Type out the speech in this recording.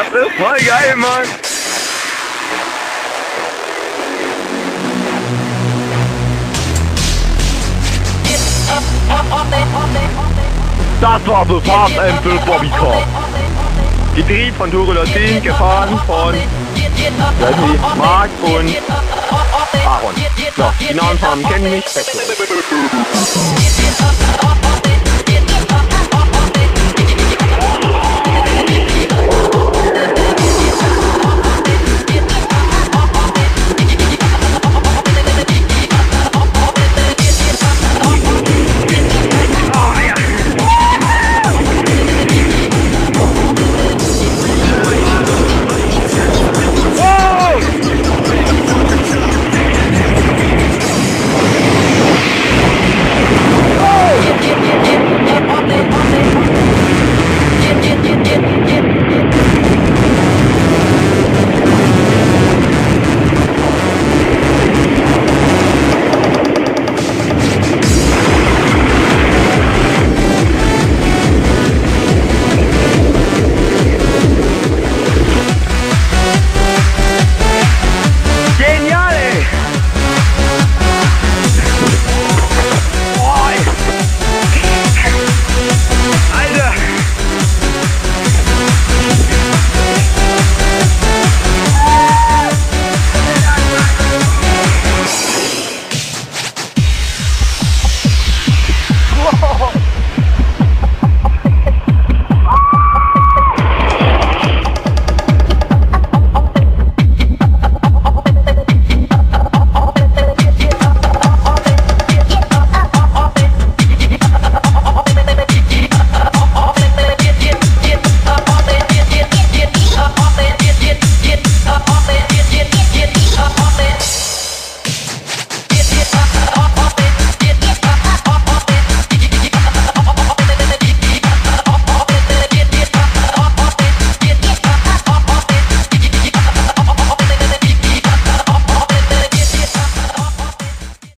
Das ist voll geil, Mann. Das war The Fast and the Bobby Corp. Gedreht von Turo Lottin, gefahren von weiß Mark und Aaron. So, die Namen haben kennen mich.